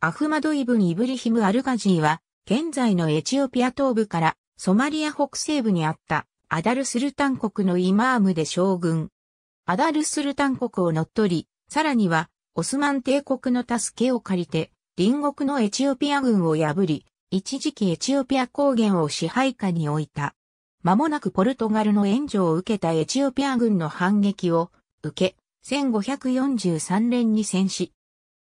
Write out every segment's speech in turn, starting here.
アフマド・イブン・イブリヒム・アルガジーは、現在のエチオピア東部からソマリア北西部にあったアダルスルタン国のイマームで将軍。アダルスルタン国を乗っ取り、さらにはオスマン帝国の助けを借りて、隣国のエチオピア軍を破り、一時期エチオピア高原を支配下に置いた。間もなくポルトガルの援助を受けたエチオピア軍の反撃を受け、1543年に戦死。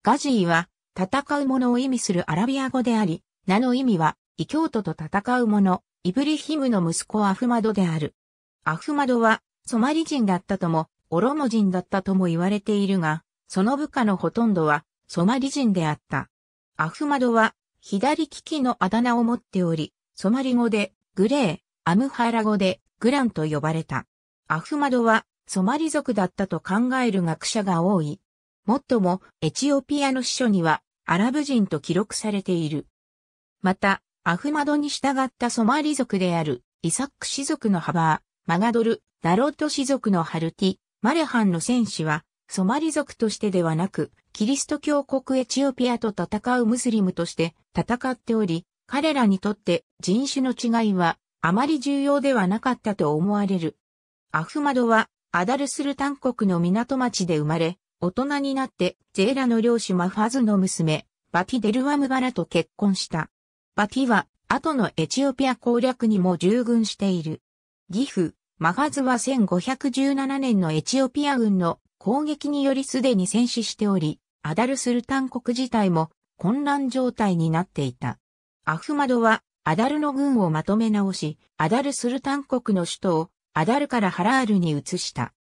ガジーは戦う者を意味するアラビア語であり、名の意味は異教徒と戦う者、イブリヒムの息子アフマドである。アフマドはソマリ人だったとも、オロモ人だったとも言われているが、その部下のほとんどはソマリ人であった。アフマドは左利きのあだ名を持っており、ソマリ語でグレー、アムハラ語でグランと呼ばれた。アフマドはソマリ族だったと考える学者が多い。もっともエチオピアの司書にはアラブ人と記録されている。また、アフマドに従ったソマリ族であるイサック氏族のハバー、マガドル、ダロット氏族のハルティ、マレハンの戦士は、ソマリ族としてではなく、キリスト教国エチオピアと戦うムスリムとして戦っており、彼らにとって人種の違いはあまり重要ではなかったと思われる。アフマドはアダルスルタン国の港町で生まれ、大人になってゼーラの領主マファズの娘、バティ・デルワムバラと結婚した。バティは後のエチオピア攻略にも従軍している。義父、マファズは1517年のエチオピア軍の攻撃によりすでに戦死しており、アダルスルタン国自体も混乱状態になっていた。アフマドはアダルの軍をまとめ直し、アダルスルタン国の首都をアダルからハラールに移した。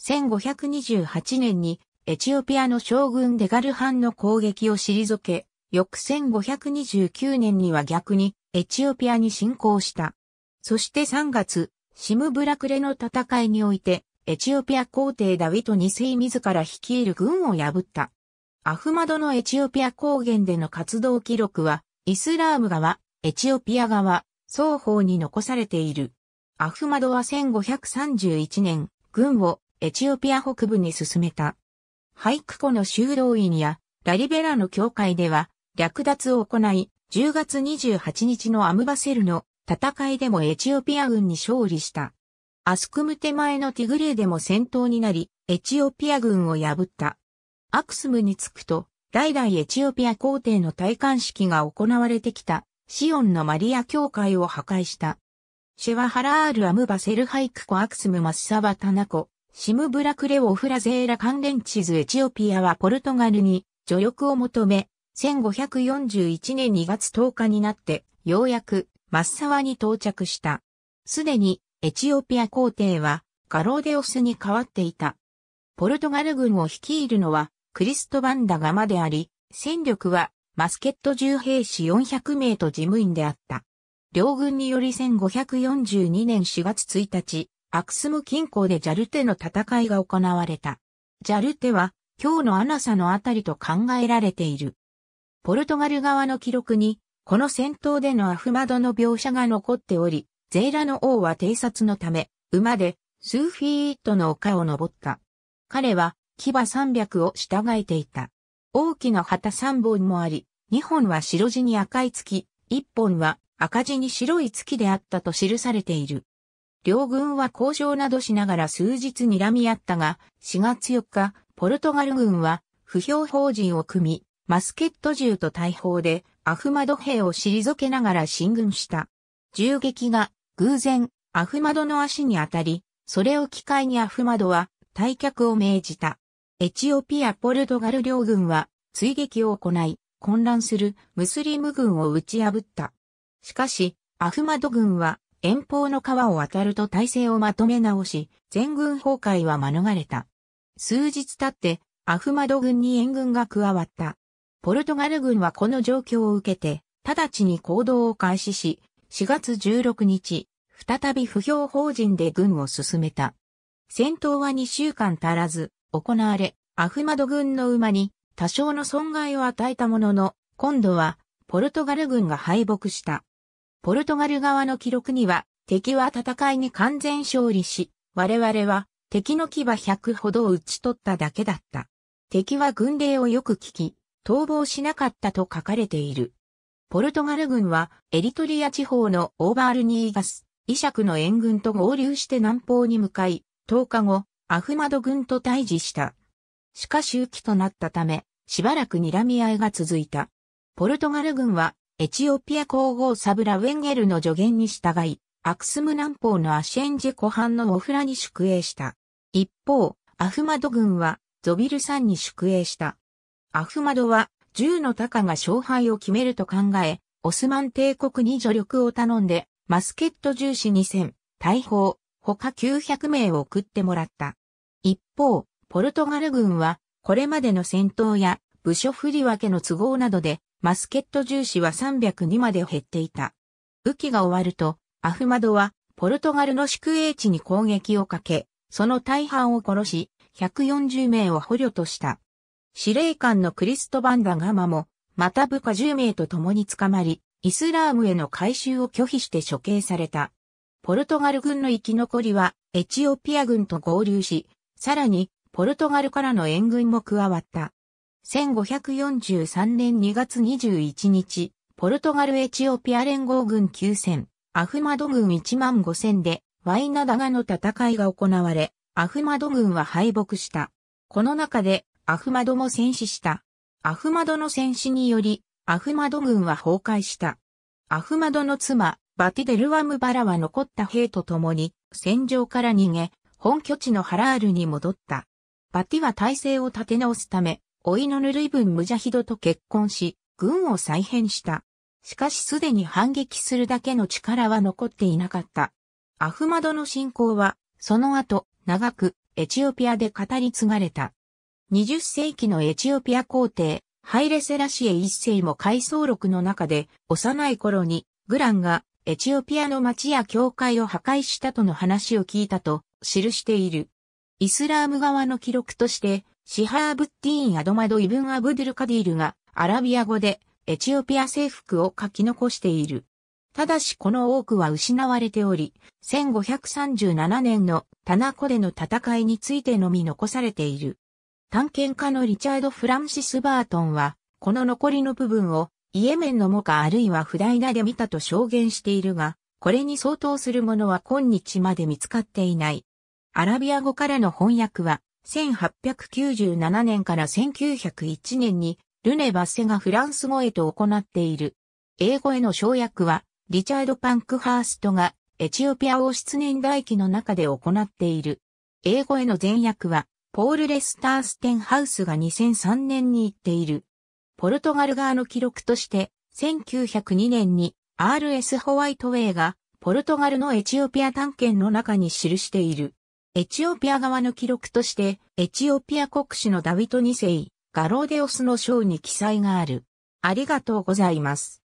1528年にエチオピアの将軍デガルハンの攻撃を退け、翌1529年には逆にエチオピアに侵攻した。そして3月、シムブラクレの戦いにおいて、エチオピア皇帝ダウィト2世自ら率いる軍を破った。アフマドのエチオピア高原での活動記録は、イスラーム側、エチオピア側、双方に残されている。アフマドは1531年、軍をエチオピア北部に進めた。俳句庫の修道院やラリベラの教会では略奪を行い、10月28日のアムバセルの戦いでもエチオピア軍に勝利した。アスクム手前のティグレーでも戦闘になり、エチオピア軍を破った。アクスムに着くと、代々エチオピア皇帝の戴冠式が行われてきた、シオンのマリア教会を破壊した。シェワハラール・アムバセルハイクコアクスム・マッサバ・タナコ、シムブラクレオ・フラゼーラ関連地図エチオピアはポルトガルに助力を求め、1541年2月10日になって、ようやくマッサワに到着した。すでにエチオピア皇帝はガローデオスに変わっていた。ポルトガル軍を率いるのはクリストバンダガマであり、戦力はマスケット重兵士400名と事務員であった。両軍により1542年4月1日、アクスム近郊でジャルテの戦いが行われた。ジャルテは今日のアナサのあたりと考えられている。ポルトガル側の記録に、この戦闘でのアフマドの描写が残っており、ゼーラの王は偵察のため、馬でスーフィートの丘を登った。彼は牙300を従えていた。大きな旗3本もあり、2本は白地に赤い月、1本は赤字に白い月であったと記されている。両軍は交渉などしながら数日睨み合ったが、4月4日、ポルトガル軍は不評法人を組み、マスケット銃と大砲でアフマド兵を退けながら進軍した。銃撃が偶然アフマドの足に当たり、それを機会にアフマドは退却を命じた。エチオピア・ポルトガル両軍は追撃を行い、混乱するムスリム軍を打ち破った。しかし、アフマド軍は遠方の川を渡ると体制をまとめ直し、全軍崩壊は免れた。数日経って、アフマド軍に援軍が加わった。ポルトガル軍はこの状況を受けて、直ちに行動を開始し、4月16日、再び不評法人で軍を進めた。戦闘は2週間足らず、行われ、アフマド軍の馬に多少の損害を与えたものの、今度は、ポルトガル軍が敗北した。ポルトガル側の記録には、敵は戦いに完全勝利し、我々は敵の牙100ほどを打ち取っただけだった。敵は軍令をよく聞き、逃亡しなかったと書かれている。ポルトガル軍はエリトリア地方のオーバールニーガス、イシャクの援軍と合流して南方に向かい、10日後、アフマド軍と対峙した。しかし雨季となったため、しばらく睨み合いが続いた。ポルトガル軍は、エチオピア皇后サブラ・ウェンゲルの助言に従い、アクスム南方のアシェンジェ湖畔のオフラに宿営した。一方、アフマド軍は、ゾビル山に宿営した。アフマドは、銃の高が勝敗を決めると考え、オスマン帝国に助力を頼んで、マスケット重視2000、大砲、他900名を送ってもらった。一方、ポルトガル軍は、これまでの戦闘や部署振り分けの都合などで、マスケット重視は302まで減っていた。雨季が終わると、アフマドは、ポルトガルの宿営地に攻撃をかけ、その大半を殺し、140名を捕虜とした。司令官のクリストバンダガマも、また部下10名と共に捕まり、イスラームへの改宗を拒否して処刑された。ポルトガル軍の生き残りは、エチオピア軍と合流し、さらに、ポルトガルからの援軍も加わった。1543年2月21日、ポルトガルエチオピア連合軍9000、アフマド軍1万5000で、ワイナダガの戦いが行われ、アフマド軍は敗北した。この中で、アフマドも戦死した。アフマドの戦死により、アフマド軍は崩壊した。アフマドの妻、バティデルワムバラは残った兵と共に、戦場から逃げ、本拠地のハラールに戻った。バティは体制を立て直すため、老いのぬるい分ムジャヒドと結婚し、軍を再編した。しかしすでに反撃するだけの力は残っていなかった。アフマドの侵攻は、その後、長く、エチオピアで語り継がれた。20世紀のエチオピア皇帝、ハイレセラシエ一世も回想録の中で、幼い頃に、グランがエチオピアの町や教会を破壊したとの話を聞いたと記している。イスラーム側の記録として、シハーブッティーン・アドマド・イブン・アブドゥル・カディールがアラビア語でエチオピア征服を書き残している。ただしこの多くは失われており、1537年のタナコでの戦いについてのみ残されている。探検家のリチャード・フランシス・バートンは、この残りの部分をイエメンのモカあるいはフダイナで見たと証言しているが、これに相当するものは今日まで見つかっていない。アラビア語からの翻訳は、1897年から1901年にルネ・バッセがフランス語へと行っている。英語への省訳は、リチャード・パンクハーストがエチオピア王室年代記の中で行っている。英語への前訳は、ポール・レスターステンハウスが2003年に言っている。ポルトガル側の記録として、1902年に R.S. ホワイトウェイがポルトガルのエチオピア探検の中に記している。エチオピア側の記録として、エチオピア国史のダビト2世、ガローデオスの章に記載がある。ありがとうございます。